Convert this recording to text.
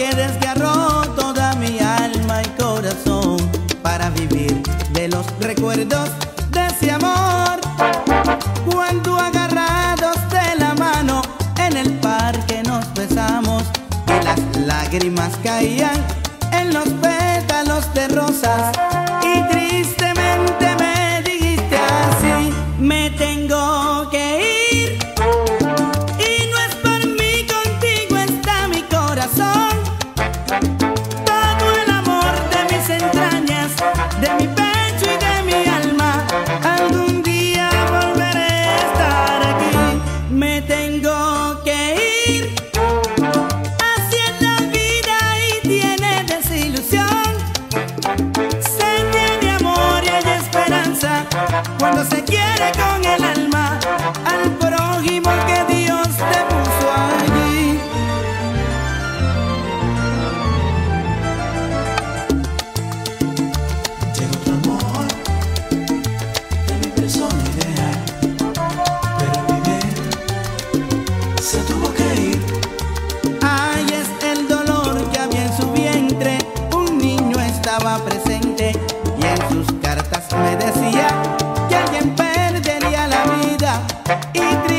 Que desgarró toda mi alma y corazón para vivir de los recuerdos de ese amor. Cuando agarrados de la mano en el parque nos besamos y las lágrimas caían en los pétalos de rosas quiere con el alma al prójimo que Dios te E